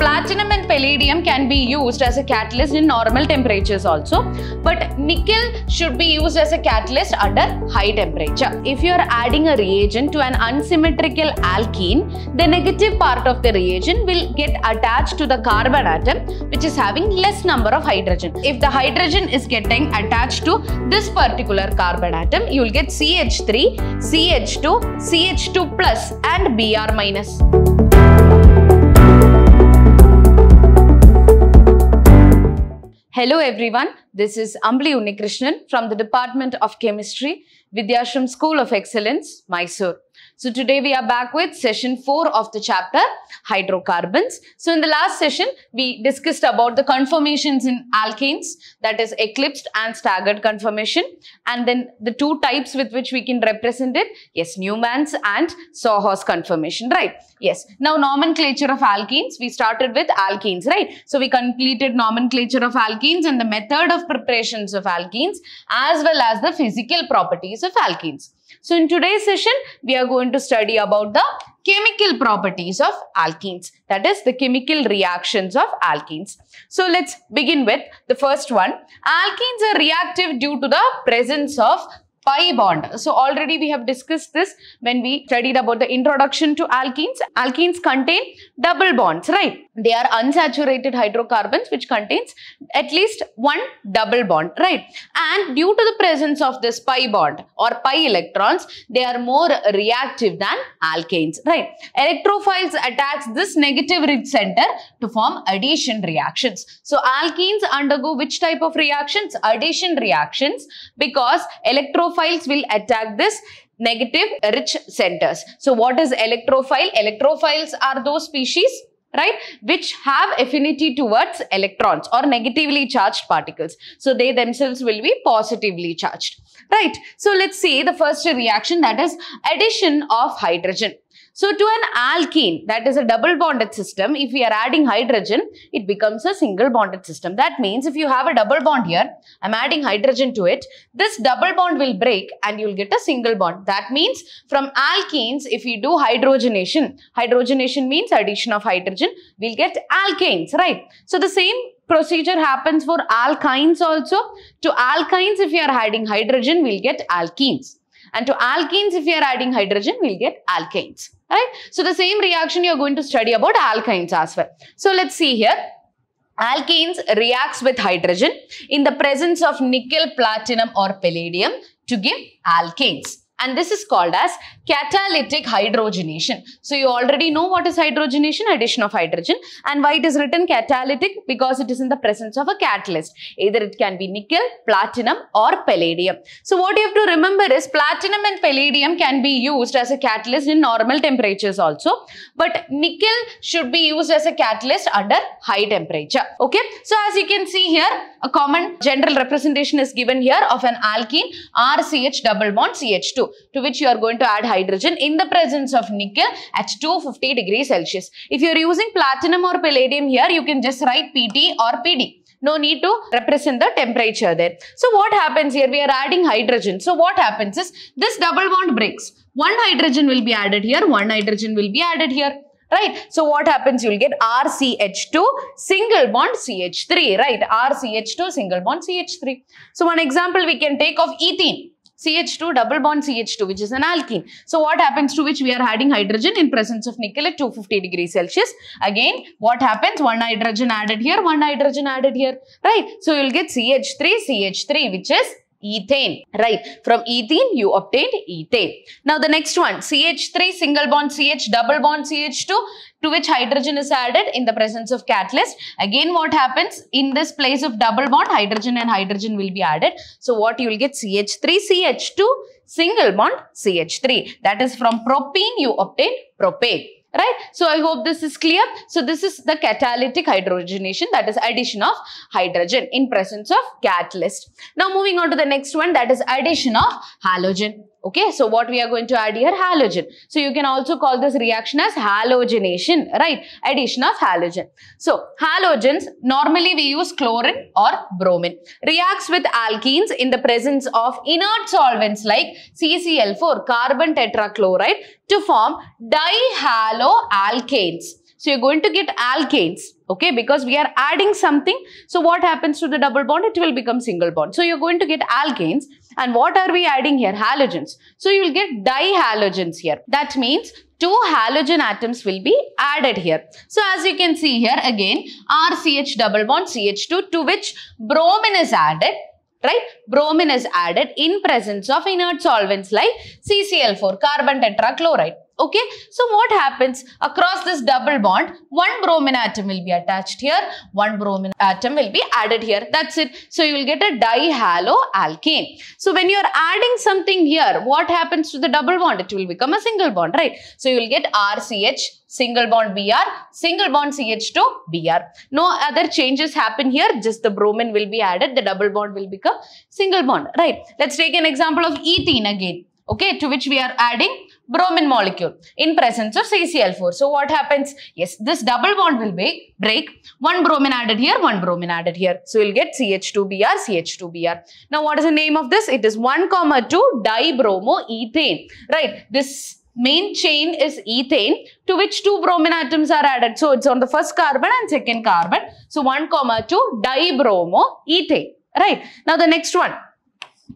Platinum and palladium can be used as a catalyst in normal temperatures also, but nickel should be used as a catalyst under high temperature. If you are adding a reagent to an unsymmetrical alkene, the negative part of the reagent will get attached to the carbon atom which is having less number of hydrogen. If the hydrogen is getting attached to this particular carbon atom, you will get CH3, CH2, CH2 plus and Br minus. Hello everyone, this is Ambili Unnikrishnan from the Department of Chemistry, Vidhyaashram School of Excellence, Mysore. So today we are back with session 4 of the chapter hydrocarbons. So in the last session we discussed about the conformations in alkanes that is eclipsed and staggered conformation and then the two types with which we can represent it yes Newman's and Sawhorse conformation right yes now nomenclature of alkenes we started with alkenes right so we completed nomenclature of alkenes and the method of preparations of alkenes as well as the physical properties of alkenes. So in today's session, we are going to study about the chemical properties of alkenes. That is the chemical reactions of alkenes. So let's begin with the first one. Alkenes are reactive due to the presence of pi bond. So already we have discussed this when we studied about the introduction to alkenes. Alkenes contain double bonds, right? They are unsaturated hydrocarbons which contains at least one double bond, right? And due to the presence of this pi bond or pi electrons, they are more reactive than alkanes, right? Electrophiles attach this negative ridge center to form addition reactions. So alkenes undergo which type of reactions? Addition reactions because electrophiles will attack this negative rich centers. So what is electrophile? Electrophiles are those species right which have affinity towards electrons or negatively charged particles. So they themselves will be positively charged right? So let's see the first reaction that is addition of hydrogen so to an alkene, that is a double bonded system, if we are adding hydrogen, it becomes a single bonded system. That means if you have a double bond here, I'm adding hydrogen to it, this double bond will break and you'll get a single bond. That means from alkenes, if we do hydrogenation, hydrogenation means addition of hydrogen, we'll get alkanes, right? So the same procedure happens for alkynes also. To alkynes, if you are adding hydrogen, we'll get alkenes. And to alkenes, if you are adding hydrogen, we'll get alkanes. Right? So the same reaction you're going to study about alkynes as well. So let's see here. Alkenes reacts with hydrogen in the presence of nickel, platinum or palladium to give alkanes and this is called as catalytic hydrogenation. So you already know what is hydrogenation, addition of hydrogen and why it is written catalytic because it is in the presence of a catalyst. Either it can be nickel, platinum or palladium. So what you have to remember is platinum and palladium can be used as a catalyst in normal temperatures also but nickel should be used as a catalyst under high temperature. Okay. So as you can see here a common general representation is given here of an alkene RCH double bond CH2 to which you are going to add hydrogen in the presence of nickel at 250 degrees Celsius. If you are using platinum or palladium here, you can just write PT or PD. No need to represent the temperature there. So what happens here? We are adding hydrogen. So what happens is this double bond breaks. One hydrogen will be added here, one hydrogen will be added here right? So what happens? You will get RCH2 single bond CH3, right? RCH2 single bond CH3. So one example we can take of ethene. CH2 double bond CH2 which is an alkene. So what happens to which we are adding hydrogen in presence of nickel at 250 degrees Celsius. Again what happens? One hydrogen added here, one hydrogen added here, right? So you will get CH3, CH3 which is ethane, right? From ethene, you obtained ethane. Now, the next one, CH3, single bond CH, double bond CH2, to which hydrogen is added in the presence of catalyst. Again, what happens? In this place of double bond, hydrogen and hydrogen will be added. So, what you will get CH3, CH2, single bond CH3. That is from propene, you obtain propane right? So i hope this is clear. So this is the catalytic hydrogenation that is addition of hydrogen in presence of catalyst. Now moving on to the next one that is addition of halogen okay so what we are going to add here? Halogen. So you can also call this reaction as halogenation right? Addition of halogen. So halogens normally we use chlorine or bromine. Reacts with alkenes in the presence of inert solvents like CCl4 carbon tetrachloride to form dihaloalkanes So you're going to get alkanes, okay, because we are adding something. So what happens to the double bond? It will become single bond. So you're going to get alkanes. And what are we adding here? Halogens. So you will get dihalogens here. That means two halogen atoms will be added here. So as you can see here again RCH double bond CH2 to which bromine is added right bromine is added in presence of inert solvents like CCl4 carbon tetrachloride okay? So what happens? Across this double bond one bromine atom will be attached here one bromine atom will be added here. That's it. So you will get a dihaloalkane. So when you are adding something here what happens to the double bond? It will become a single bond right? So you will get rch single bond br single bond ch2 br no other changes happen here. Just the bromine will be added. The double bond will become single bond right? Let's take an example of ethene again. Okay? To which we are adding bromine molecule in presence of CCl4. So what happens? Yes, this double bond will be break. One bromine added here, one bromine added here. So you'll get CH2Br, CH2Br. Now what is the name of this? It is 1 comma 2 dibromoethane. Right. This main chain is ethane to which two bromine atoms are added. So it's on the first carbon and second carbon. So 1 comma 2 dibromoethane. Right. Now the next one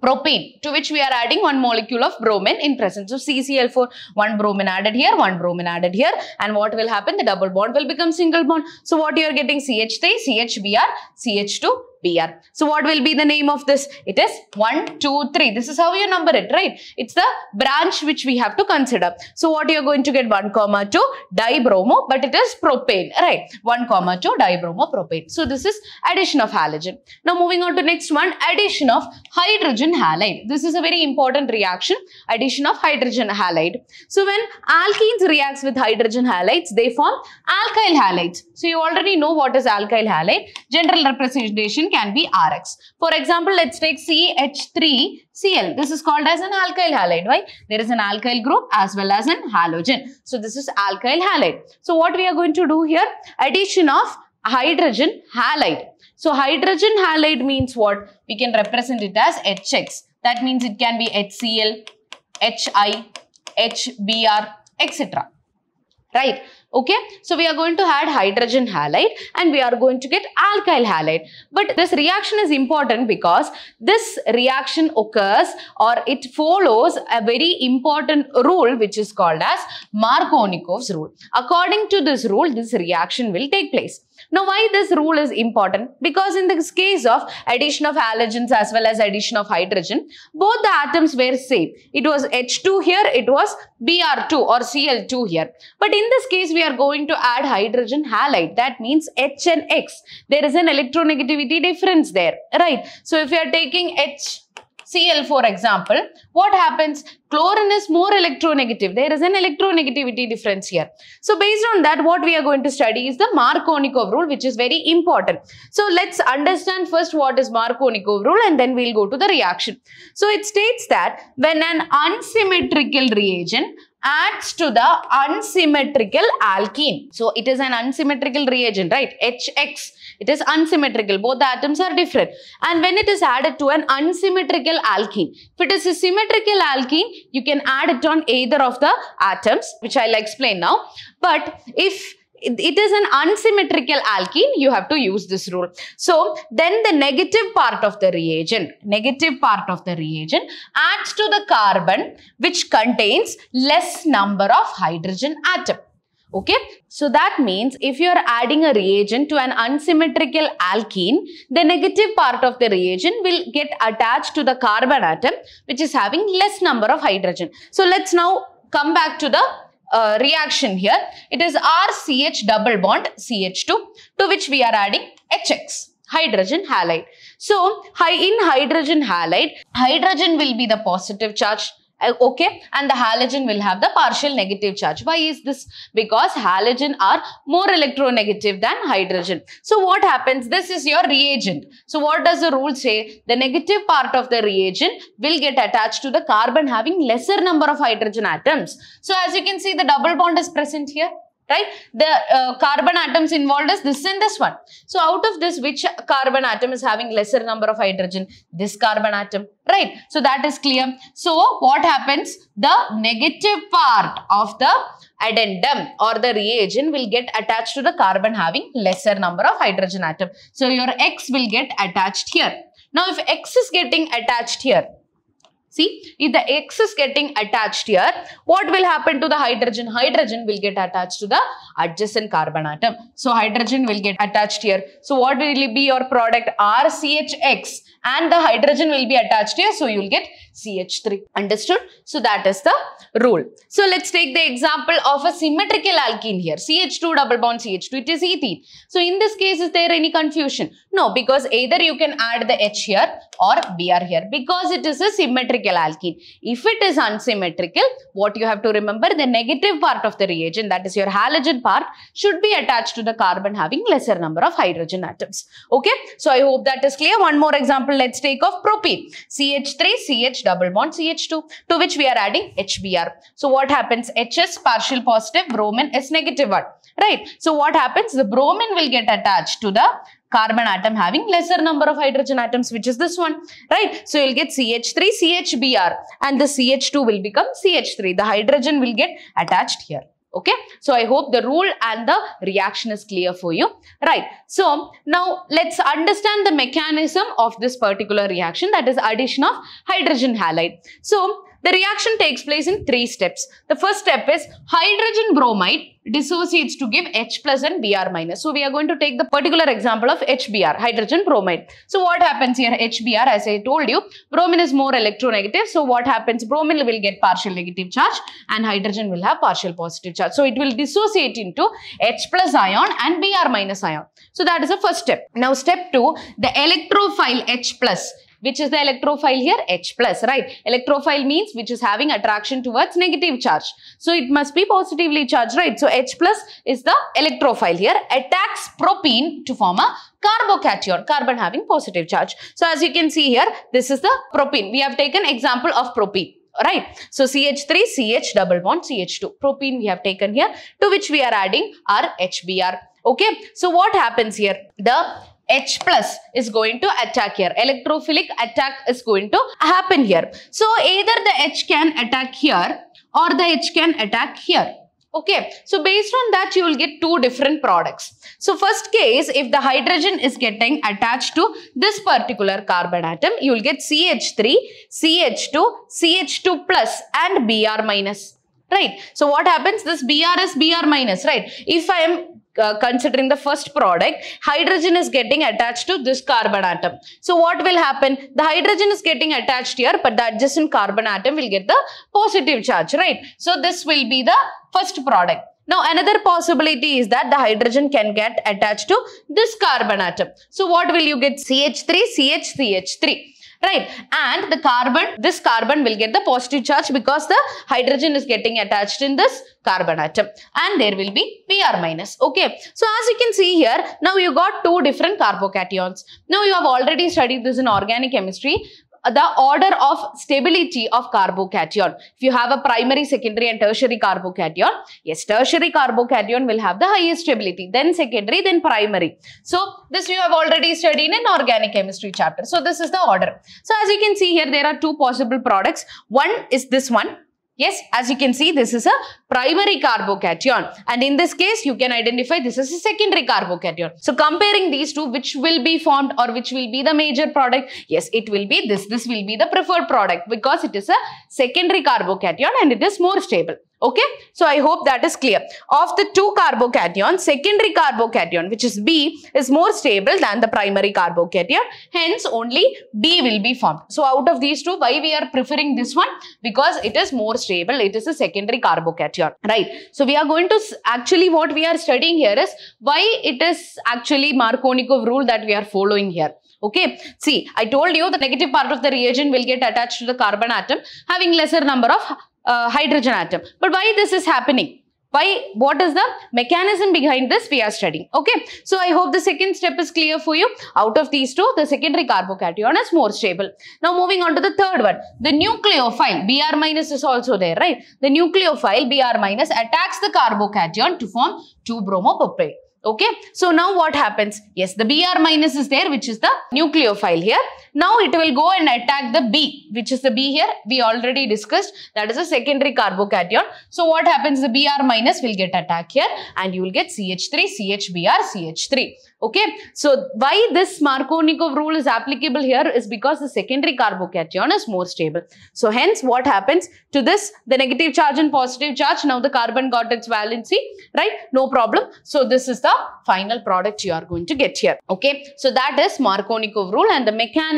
propane to which we are adding one molecule of bromine in presence of CCl4. One bromine added here, one bromine added here and what will happen? The double bond will become single bond. So what you are getting CH3, CHBr, CH2, Br. So what will be the name of this? It is 1, 2, 3. This is how you number it, right? It's the branch which we have to consider. So what you are going to get 1 comma 2 dibromo but it is propane, right? 1 comma 2 dibromo propane. So this is addition of halogen. Now moving on to next one, addition of hydrogen halide. This is a very important reaction, addition of hydrogen halide. So when alkenes reacts with hydrogen halides, they form alkyl halides. So you already know what is alkyl halide. General representation can be Rx. For example, let's take CH3Cl. This is called as an alkyl halide. Why? There is an alkyl group as well as an halogen. So this is alkyl halide. So what we are going to do here? Addition of hydrogen halide. So hydrogen halide means what? We can represent it as HX. That means it can be HCl, HI, HBr, etc. Right? Okay, so we are going to add hydrogen halide and we are going to get alkyl halide. But this reaction is important because this reaction occurs or it follows a very important rule which is called as Markovnikov's rule. According to this rule, this reaction will take place. Now, why this rule is important? Because in this case of addition of halogens as well as addition of hydrogen, both the atoms were same. It was H2 here, it was Br2 or Cl2 here. But in this case, we are going to add hydrogen halide. That means H and X. There is an electronegativity difference there, right? So, if you are taking H Cl for example, what happens? Chlorine is more electronegative. There is an electronegativity difference here. So based on that, what we are going to study is the Markovnikov rule, which is very important. So let's understand first what is Markovnikov rule and then we'll go to the reaction. So it states that when an unsymmetrical reagent adds to the unsymmetrical alkene. So it is an unsymmetrical reagent, right? HX. It is unsymmetrical. Both the atoms are different. And when it is added to an unsymmetrical alkene, if it is a symmetrical alkene, you can add it on either of the atoms, which I'll explain now. But if it is an unsymmetrical alkene, you have to use this rule. So, then the negative part of the reagent, negative part of the reagent adds to the carbon which contains less number of hydrogen atom. Okay, so that means if you are adding a reagent to an unsymmetrical alkene, the negative part of the reagent will get attached to the carbon atom which is having less number of hydrogen. So let's now come back to the uh, reaction here. It is RCH double bond CH2 to which we are adding HX hydrogen halide. So, high in hydrogen halide, hydrogen will be the positive charge Uh, okay and the halogen will have the partial negative charge. Why is this? Because halogen are more electronegative than hydrogen. So what happens? This is your reagent. So what does the rule say? The negative part of the reagent will get attached to the carbon having lesser number of hydrogen atoms. So as you can see the double bond is present here right? The uh, carbon atoms involved is this and this one. So out of this, which carbon atom is having lesser number of hydrogen? This carbon atom, right? So that is clear. So what happens? The negative part of the addendum or the reagent will get attached to the carbon having lesser number of hydrogen atom. So your X will get attached here. Now if X is getting attached here, See, if the X is getting attached here, what will happen to the hydrogen? Hydrogen will get attached to the adjacent carbon atom. So, hydrogen will get attached here. So, what will be your product? RCHX and the hydrogen will be attached here. So, you will get CH3. Understood? So, that is the rule. So, let's take the example of a symmetrical alkene here. CH2 double bond CH2. It is ethene. So, in this case, is there any confusion? No, because either you can add the H here or Br here because it is a symmetrical alkene. If it is unsymmetrical, what you have to remember, the negative part of the reagent, that is your halogen part, should be attached to the carbon having lesser number of hydrogen atoms. Okay, so I hope that is clear. One more example, let's take of propene. CH3, CH double bond, CH2, to which we are adding HBr. So what happens? HS partial positive, bromine is negative one. Right. So what happens? The bromine will get attached to the carbon atom having lesser number of hydrogen atoms which is this one right so you'll get ch3 chbr and the ch2 will become ch3 the hydrogen will get attached here okay? So i hope the rule and the reaction is clear for you. Right. So now let's understand the mechanism of this particular reaction that is addition of hydrogen halide. So the reaction takes place in three steps. The first step is hydrogen bromide dissociates to give H plus and Br minus. So we are going to take the particular example of HBr, hydrogen bromide. So what happens here? HBr, as I told you, bromine is more electronegative. So what happens? Bromine will get partial negative charge and hydrogen will have partial positive charge. So it will dissociate into H plus ion and Br minus ion. So that is the first step. Now step two, the electrophile H plus which is the electrophile here? H plus right? Electrophile means which is having attraction towards negative charge. So it must be positively charged right? So H plus is the electrophile here. Attacks propene to form a carbocation carbon having positive charge. So as you can see here this is the propene. We have taken example of propene right? So ch3 ch double bond ch2 propene we have taken here to which we are adding our hbr okay? So what happens here? The H plus is going to attack here. Electrophilic attack is going to happen here. So either the H can attack here or the H can attack here. Okay, so based on that, you will get two different products. So first case, if the hydrogen is getting attached to this particular carbon atom, you will get CH3, CH2, CH2 plus and Br minus. Right. So what happens? This Br is Br minus, right? If I am uh, considering the first product, hydrogen is getting attached to this carbon atom. So what will happen? The hydrogen is getting attached here, but the adjacent carbon atom will get the positive charge, right? So this will be the first product. Now another possibility is that the hydrogen can get attached to this carbon atom. So what will you get? CH3, CH, CH3 right. And the carbon this carbon will get the positive charge because the hydrogen is getting attached in this carbon atom. And there will be Br minus. Okay. So as you can see here now you got two different carbocations. Now you have already studied this in organic chemistry the order of stability of carbocation. If you have a primary, secondary and tertiary carbocation, yes, tertiary carbocation will have the highest stability, then secondary, then primary. So, this you have already studied in organic chemistry chapter. So, this is the order. So, as you can see here, there are two possible products. One is this one, Yes, as you can see, this is a primary carbocation. And in this case, you can identify this is a secondary carbocation. So, comparing these two, which will be formed or which will be the major product? Yes, it will be this. This will be the preferred product because it is a secondary carbocation and it is more stable. Okay, so I hope that is clear. Of the two carbocations, secondary carbocation, which is B, is more stable than the primary carbocation. Hence, only B will be formed. So, out of these two, why we are preferring this one? Because it is more stable. It is a secondary carbocation, right? So, we are going to actually what we are studying here is why it is actually Markovnikov rule that we are following here. Okay, see, I told you the negative part of the reagent will get attached to the carbon atom having lesser number of uh, hydrogen atom. But why this is happening? Why? What is the mechanism behind this we are studying. Okay. So I hope the second step is clear for you. Out of these two, the secondary carbocation is more stable. Now moving on to the third one. The nucleophile Br minus is also there, right? The nucleophile Br minus attacks the carbocation to form 2 bromopropyl. Okay. So now what happens? Yes, the Br minus is there, which is the nucleophile here. Now it will go and attack the B, which is the B here. We already discussed that is a secondary carbocation. So what happens? The Br minus will get attacked here and you will get CH3, CHBr, CH3. Okay. So why this Markovnikov rule is applicable here is because the secondary carbocation is more stable. So hence what happens to this, the negative charge and positive charge, now the carbon got its valency, right? No problem. So this is the final product you are going to get here. Okay. So that is Markovnikov rule and the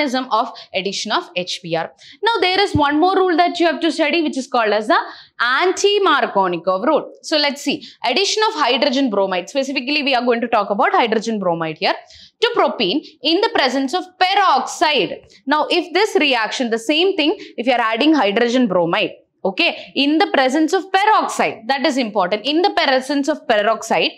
mechanism of addition of HBr. Now there is one more rule that you have to study which is called as the anti-Markovnikov rule. So let's see. Addition of hydrogen bromide. Specifically we are going to talk about hydrogen bromide here to propene in the presence of peroxide. Now if this reaction, the same thing if you are adding hydrogen bromide okay in the presence of peroxide that is important in the presence of peroxide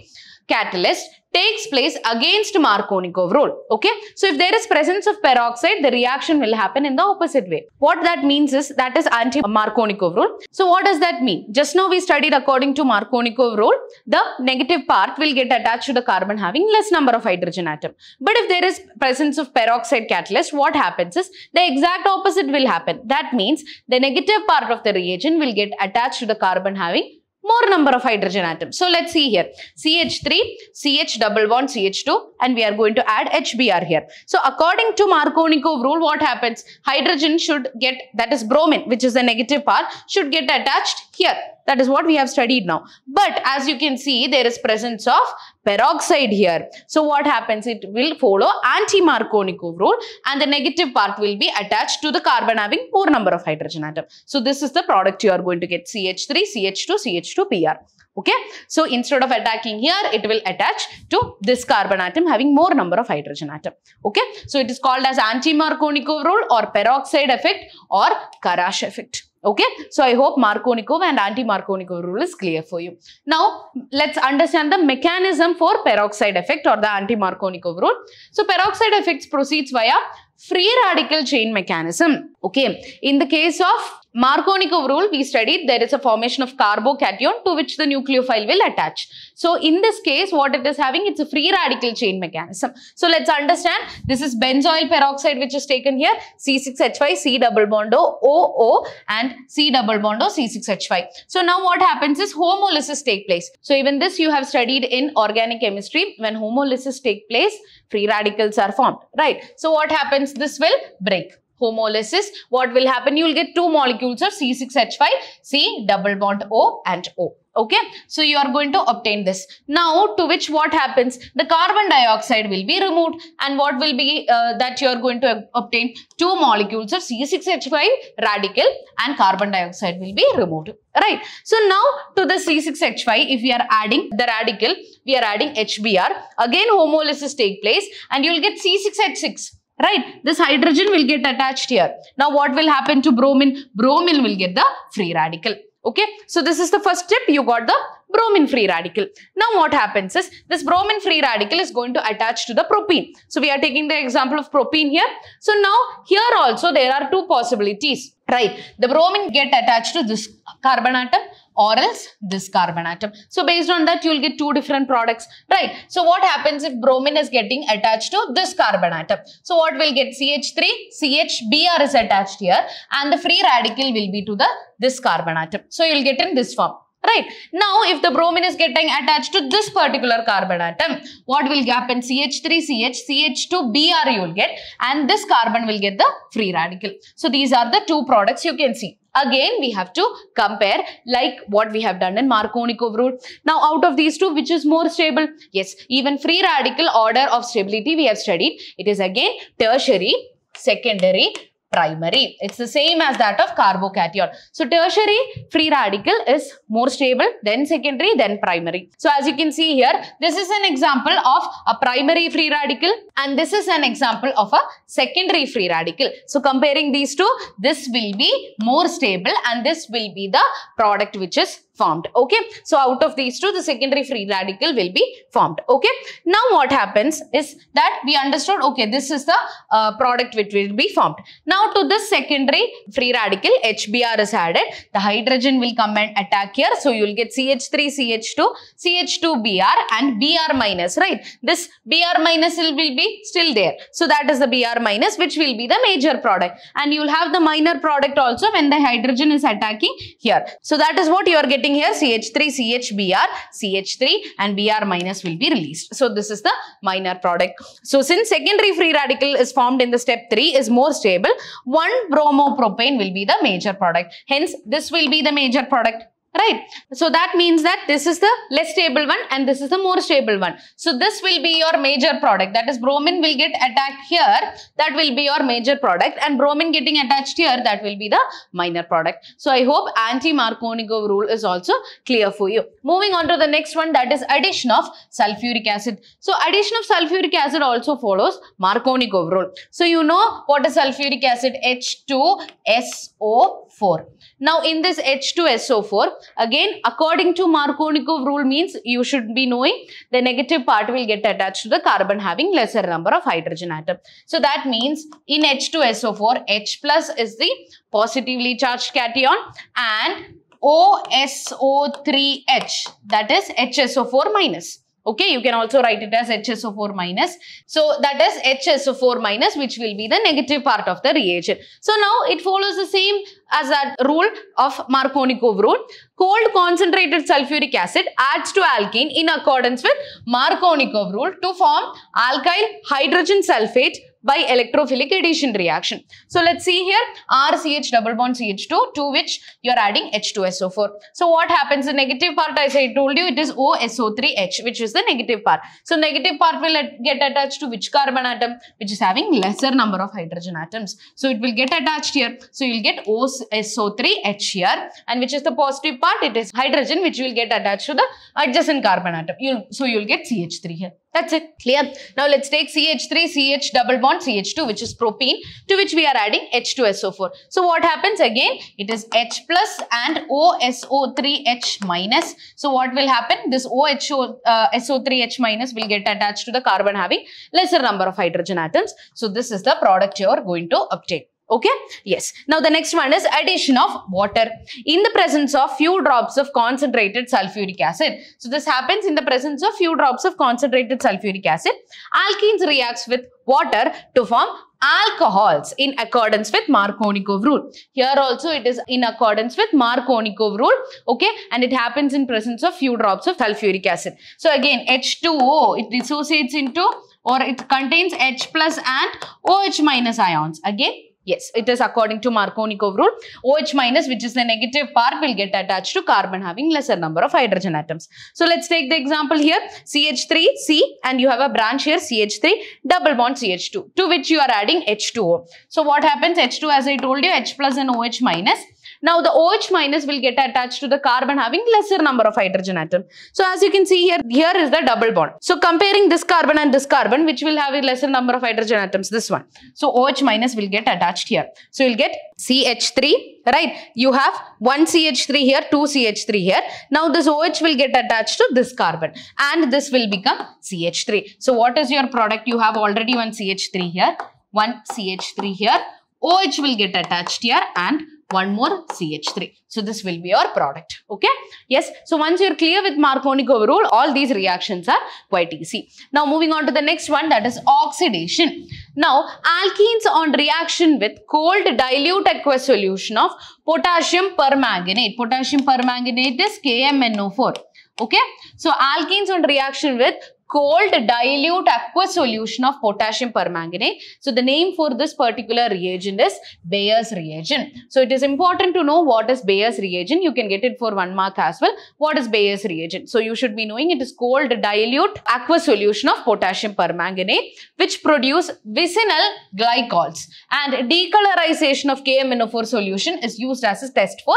catalyst takes place against Markovnikov rule. Okay. So if there is presence of peroxide, the reaction will happen in the opposite way. What that means is that is anti-Markovnikov rule. So what does that mean? Just now we studied according to Markovnikov rule, the negative part will get attached to the carbon having less number of hydrogen atom. But if there is presence of peroxide catalyst, what happens is the exact opposite will happen. That means the negative part of the reagent will get attached to the carbon having more number of hydrogen atoms. So let's see here. CH3, CH double bond CH2 and we are going to add HBr here. So according to Markovnikov rule, what happens? Hydrogen should get, that is bromine, which is the negative part, should get attached here. That is what we have studied now. But as you can see, there is presence of peroxide here. So what happens? It will follow anti-Markovnikov rule and the negative part will be attached to the carbon having more number of hydrogen atom. So this is the product you are going to get CH3, CH2, CH2, Br. Okay. So instead of attacking here, it will attach to this carbon atom having more number of hydrogen atom. Okay. So it is called as anti-Markovnikov rule or peroxide effect or Kharasch effect. Okay. So I hope Markovnikov and anti-Markovnikov rule is clear for you. Now let's understand the mechanism for peroxide effect or the anti-Markovnikov rule. So peroxide effects proceeds via free radical chain mechanism. Okay. In the case of Markovnikov rule, we studied there is a formation of carbocation to which the nucleophile will attach. So, in this case, what it is having, it's a free radical chain mechanism. So, let's understand, this is benzoyl peroxide which is taken here, C6H5, C double bond O, O, and C double bond O, C6H5. So, now what happens is homolysis take place. So, even this you have studied in organic chemistry, when homolysis take place, free radicals are formed, right? So, what happens? This will break homolysis, what will happen? You will get two molecules of C6H5, C double bond O and O. Okay, so you are going to obtain this. Now, to which what happens? The carbon dioxide will be removed and what will be uh, that you are going to obtain? Two molecules of C6H5 radical and carbon dioxide will be removed. Right. So, now to the C6H5, if we are adding the radical, we are adding HBr. Again, homolysis take place and you will get C6H6 right? This hydrogen will get attached here. Now what will happen to bromine? Bromine will get the free radical. Okay? So this is the first step. You got the bromine free radical. Now what happens is this bromine free radical is going to attach to the propene. So we are taking the example of propene here. So now here also there are two possibilities. Right? The bromine get attached to this carbon atom or else this carbon atom. So based on that, you will get two different products, right? So what happens if bromine is getting attached to this carbon atom? So what will get CH3, CHBr is attached here and the free radical will be to the this carbon atom. So you will get in this form. Right. Now, if the bromine is getting attached to this particular carbon atom, what will happen? CH3, CH, CH2, Br you will get and this carbon will get the free radical. So, these are the two products you can see. Again, we have to compare like what we have done in Markovnikov rule. Now, out of these two, which is more stable? Yes, even free radical order of stability we have studied. It is again tertiary, secondary, primary. It's the same as that of carbocation. So tertiary free radical is more stable then secondary then primary. So as you can see here this is an example of a primary free radical and this is an example of a secondary free radical. So comparing these two this will be more stable and this will be the product which is formed. Okay. So out of these two, the secondary free radical will be formed. Okay. Now what happens is that we understood, okay, this is the uh, product which will be formed. Now to this secondary free radical, HBr is added. The hydrogen will come and attack here. So you will get CH3, CH2, CH2Br and Br minus, right? This Br minus will, will be still there. So that is the Br minus which will be the major product. And you will have the minor product also when the hydrogen is attacking here. So that is what you are getting here CH3, CHBr, CH3 and Br minus will be released. So this is the minor product. So since secondary free radical is formed in the step 3 is more stable, 1 bromopropane will be the major product. Hence this will be the major product right? So that means that this is the less stable one and this is the more stable one. So this will be your major product. That is bromine will get attacked here. That will be your major product. And bromine getting attached here that will be the minor product. So i hope anti-markovnikov rule is also clear for you. Moving on to the next one that is addition of sulfuric acid. So addition of sulfuric acid also follows markovnikov rule. So you know what is sulfuric acid? H2so4 now in this h2so4 Again, according to Markovnikov rule means you should be knowing the negative part will get attached to the carbon having lesser number of hydrogen atom. So that means in H2SO4, H plus is the positively charged cation and OSO3H that is HSO4 minus. Okay, you can also write it as HSO4 minus. So that is HSO4 minus which will be the negative part of the reagent. So now it follows the same as that rule of Markovnikov rule. Cold concentrated sulfuric acid adds to alkene in accordance with Markovnikov rule to form alkyl hydrogen sulfate by electrophilic addition reaction. So let's see here RCH double bond CH2 to which you are adding H2SO4. So what happens? The negative part as I told you it is OSO3H which is the negative part. So negative part will get attached to which carbon atom which is having lesser number of hydrogen atoms. So it will get attached here. So you will get OSO3H here and which is the positive part it is hydrogen which will get attached to the adjacent carbon atom. You'll, so you will get CH3 here. That's it. Clear? Now let's take CH3, CH double bond CH2 which is propene to which we are adding H2SO4. So what happens again? It is H plus and OSO3H minus. So what will happen? This OHO, uh, SO3H minus will get attached to the carbon having lesser number of hydrogen atoms. So this is the product you are going to obtain. Okay. Yes. Now the next one is addition of water in the presence of few drops of concentrated sulfuric acid. So this happens in the presence of few drops of concentrated sulfuric acid. Alkenes reacts with water to form alcohols in accordance with Markovnikov rule. Here also it is in accordance with Markovnikov rule. Okay. And it happens in presence of few drops of sulfuric acid. So again H2O it dissociates into or it contains H plus and OH minus ions. Again Yes, it is according to Markovnikov rule. OH minus, which is the negative part, will get attached to carbon having lesser number of hydrogen atoms. So let's take the example here. CH3, C, and you have a branch here, CH3, double bond CH2, to which you are adding H2O. So what happens? H2, as I told you, H plus and OH minus. Now the OH minus will get attached to the carbon having lesser number of hydrogen atom. So as you can see here, here is the double bond. So comparing this carbon and this carbon, which will have a lesser number of hydrogen atoms, this one. So OH minus will get attached here. So you'll get CH3, right? You have one CH3 here, two CH3 here. Now this OH will get attached to this carbon and this will become CH3. So what is your product? You have already one CH3 here, one CH3 here. OH will get attached here and one more CH3. So this will be your product. Okay. Yes. So once you're clear with Markovnikov rule, all these reactions are quite easy. Now moving on to the next one that is oxidation. Now alkenes on reaction with cold dilute aqueous solution of potassium permanganate. Potassium permanganate is KMNO4. Okay. So alkenes on reaction with cold dilute aqueous solution of potassium permanganate. So the name for this particular reagent is Baeyer's reagent. So it is important to know what is Baeyer's reagent. You can get it for one mark as well. What is Baeyer's reagent? So you should be knowing it is cold dilute aqueous solution of potassium permanganate which produce vicinal glycols and decolorization of KMNO4 solution is used as a test for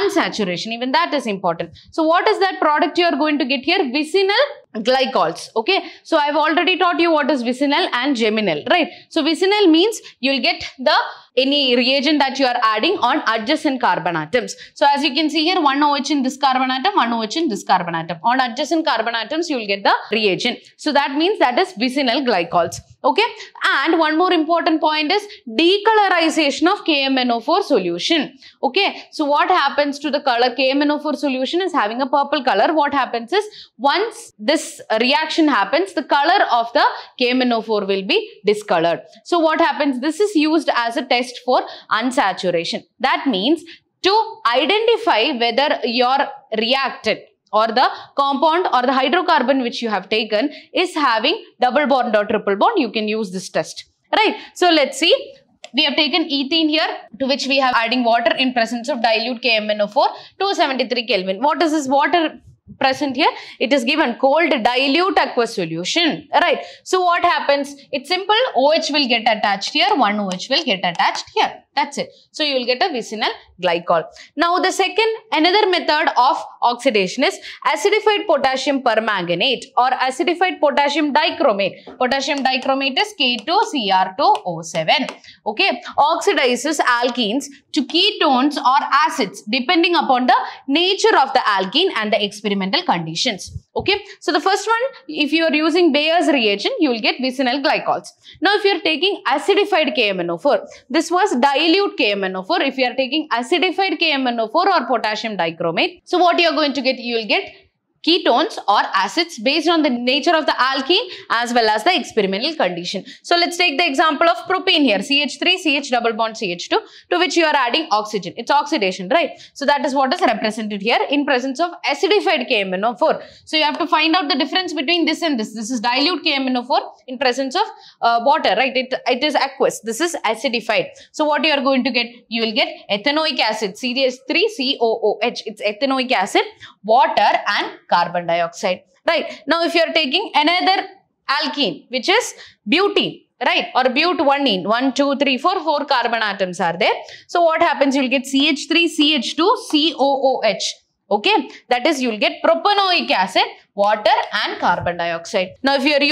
unsaturation. Even that is important. So what is that product you are going to get here? Vicinal glycols okay? So i've already taught you what is vicinal and geminal right? So vicinal means you'll get the any reagent that you are adding on adjacent carbon atoms so as you can see here one OH in this carbon atom one OH in this carbon atom on adjacent carbon atoms you will get the reagent. So that means that is vicinal glycols okay? And one more important point is decolorization of KMNO4 solution. Okay? So what happens to the color KMNO4 solution is having a purple color. What happens is once this reaction happens the color of the KMNO4 will be discolored. So what happens? This is used as a test for unsaturation. That means to identify whether your reactant or the compound or the hydrocarbon which you have taken is having double bond or triple bond, you can use this test. Right. So let's see. We have taken ethene here to which we have adding water in presence of dilute KMNO4 273 Kelvin. What is this water present here? It is given cold dilute aqueous solution. Right. So what happens? It's simple. OH will get attached here. One OH will get attached here. That's it. So you will get a vicinal glycol. Now the second, another method of oxidation is acidified potassium permanganate or acidified potassium dichromate. Potassium dichromate is K2Cr2O7. Okay. Oxidizes alkenes to ketones or acids depending upon the nature of the alkene and the experimental conditions. Okay. So the first one, if you are using Baeyer's reagent, you will get vicinal glycols. Now if you are taking acidified KMNO4, this was dilute KMNO4. If you are taking acidified KMNO4 or potassium dichromate, so what you are going to get, you will get ketones or acids based on the nature of the alkene as well as the experimental condition. So let's take the example of propane here, CH3, CH double bond CH2 to which you are adding oxygen. It's oxidation, right? So that is what is represented here in presence of acidified KMNO4. So you have to find out the difference between this and this. This is dilute KMNO4 in presence of uh, water, right? It, it is aqueous. This is acidified. So what you are going to get? You will get ethanoic acid, CH3COOH. It's ethanoic acid, water and carbon dioxide, right? Now, if you are taking another alkene, which is butene, right? Or but-1-ene, 1, 2, 3, 4, 4 carbon atoms are there. So, what happens? You will get CH3, CH2, COOH. Okay, that is you will get propanoic acid, water and carbon dioxide. Now, if you are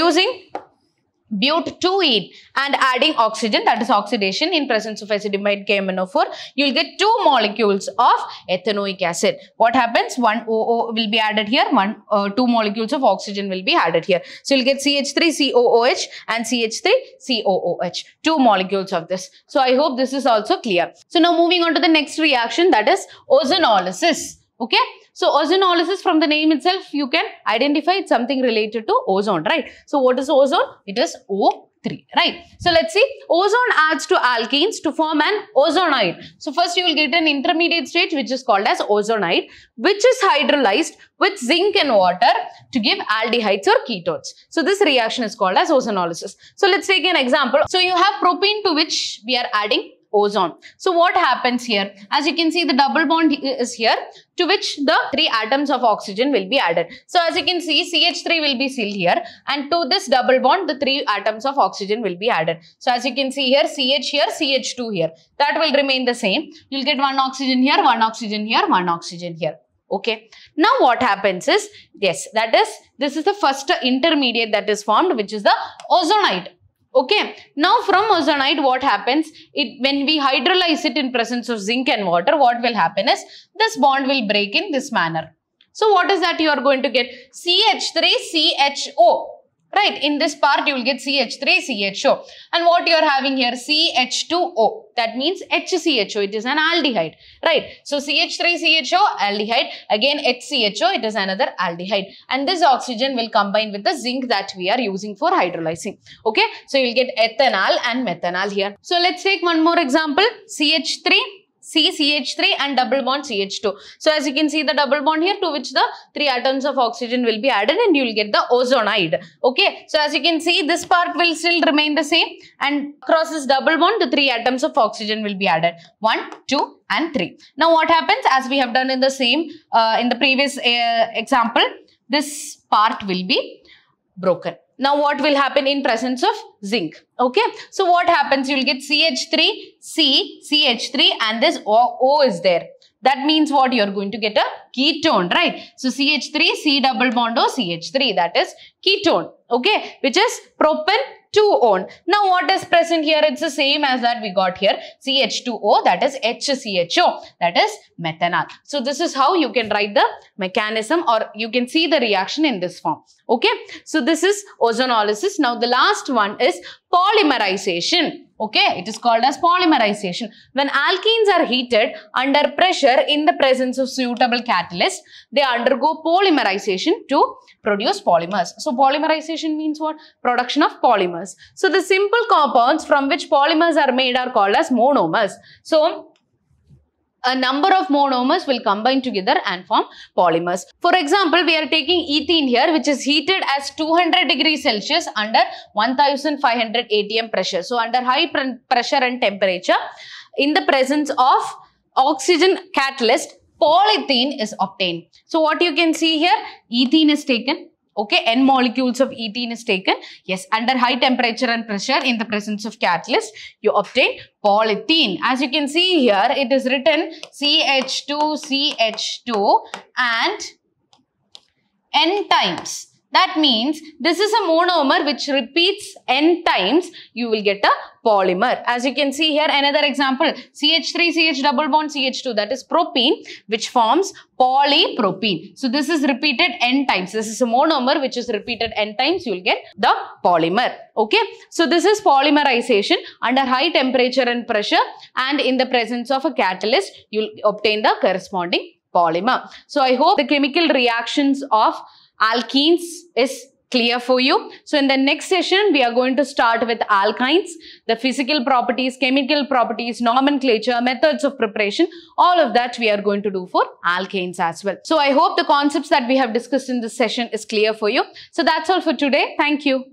using but-2-ene and adding oxygen that is oxidation. In presence of acidified KMNO4 you will get two molecules of ethanoic acid. What happens? One OO will be added here. One uh, two molecules of oxygen will be added here. So you'll get CH3COOH and CH3COOH two molecules of this. So I hope this is also clear. So now moving on to the next reaction that is ozonolysis. Okay so ozonolysis from the name itself, you can identify it's something related to ozone, right? So what is ozone? It is O3, right? So let's see. Ozone adds to alkenes to form an ozonide. So first you will get an intermediate stage which is called as ozonide, which is hydrolyzed with zinc and water to give aldehydes or ketones. So this reaction is called as ozonolysis. So let's take an example. So you have propane to which we are adding ozone. So what happens here? As you can see the double bond is here to which the three atoms of oxygen will be added. So as you can see CH3 will be sealed here and to this double bond the three atoms of oxygen will be added. So as you can see here CH here CH2 here that will remain the same. You'll get one oxygen here, one oxygen here, one oxygen here. Okay. Now what happens is, yes, that is, this is the first intermediate that is formed, which is the ozonide. Okay. Now from ozonide what happens? It When we hydrolyze it in presence of zinc and water, what will happen is this bond will break in this manner. So what is that you are going to get? CH3CHO Right, in this part you will get CH3CHO and what you are having here CH2O that means HCHO it is an aldehyde right. So CH3CHO aldehyde again HCHO it is another aldehyde and this oxygen will combine with the zinc that we are using for hydrolyzing okay. So you will get ethanol and methanol here. So let's take one more example CH3 CCH3 and double bond CH2. So as you can see the double bond here to which the three atoms of oxygen will be added and you will get the ozonide. Okay. So as you can see this part will still remain the same and across this double bond the three atoms of oxygen will be added. 1, 2 and 3. Now what happens as we have done in the same uh, in the previous uh, example this part will be broken. Now what will happen in presence of zinc? Okay. So what happens? You will get CH3, C, CH3 and this o, o is there. That means what? You're going to get a ketone, right? So CH3, C double bond O, CH3, that is ketone, okay? Which is propane 2 on. Now what is present here? It's the same as that we got here. CH2O that is HCHO that is methanol. So this is how you can write the mechanism or you can see the reaction in this form. Okay. So this is ozonolysis. Now the last one is polymerization. Okay, it is called as polymerization. When alkenes are heated under pressure in the presence of suitable catalyst, they undergo polymerization to produce polymers. So polymerization means what? Production of polymers. So the simple compounds from which polymers are made are called as monomers. So a number of monomers will combine together and form polymers. For example, we are taking ethene here which is heated as 200 degrees Celsius under 1500 atm pressure. So, under high pr pressure and temperature in the presence of oxygen catalyst polyethene is obtained. So, what you can see here ethene is taken okay n molecules of ethene is taken. Yes under high temperature and pressure in the presence of catalyst you obtain polythene as you can see here it is written ch2 ch2 and n times that means this is a monomer which repeats n times, you will get a polymer. As you can see here, another example, CH3, CH double bond, CH2, that is propene, which forms polypropene. So this is repeated n times. This is a monomer which is repeated n times, you will get the polymer. Okay. So this is polymerization under high temperature and pressure and in the presence of a catalyst, you will obtain the corresponding polymer. So I hope the chemical reactions of alkenes is clear for you. So in the next session, we are going to start with alkynes, the physical properties, chemical properties, nomenclature, methods of preparation, all of that we are going to do for alkanes as well. So I hope the concepts that we have discussed in this session is clear for you. So that's all for today. Thank you.